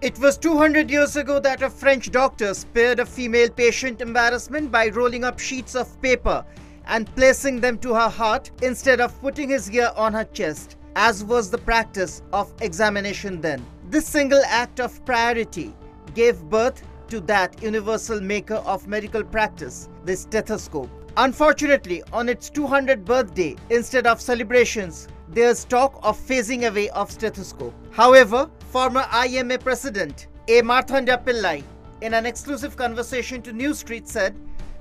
It was 200 years ago that a French doctor spared a female patient embarrassment by rolling up sheets of paper and placing them to her heart instead of putting his ear on her chest, as was the practice of examination then. This single act of priority gave birth to that universal maker of medical practice, the stethoscope. Unfortunately, on its 200th birthday, instead of celebrations, there's talk of phasing away of stethoscope. However, former IMA president A. Marthanda Pillai, in an exclusive conversation to NYOOOZ TV said,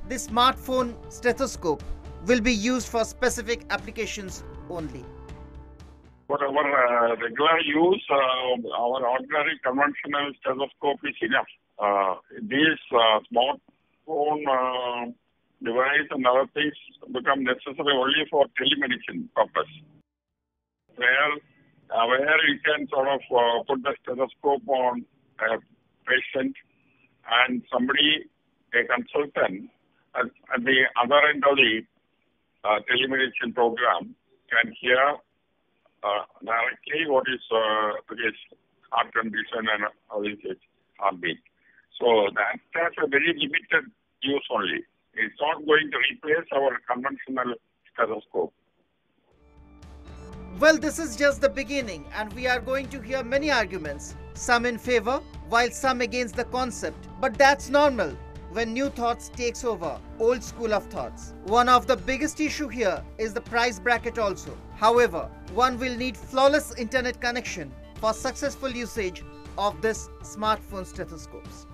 the smartphone stethoscope will be used for specific applications only. For our uh, regular use, uh, our ordinary conventional stethoscope is enough. Uh, these uh, uh, device and other things become necessary only for telemedicine purpose where uh, where you can sort of uh, put the stethoscope on a patient and somebody, a consultant, at, at the other end of the uh, telemedicine program can hear uh, directly what is uh, his heart condition and how is his heartbeat. So that has a very limited use only. It's not going to replace our conventional stethoscope. Well, this is just the beginning, and we are going to hear many arguments, some in favor, while some against the concept. But that's normal when new thoughts takes over old school of thoughts. One of the biggest issue here is the price bracket also. However, one will need flawless internet connection for successful usage of this smartphone stethoscopes.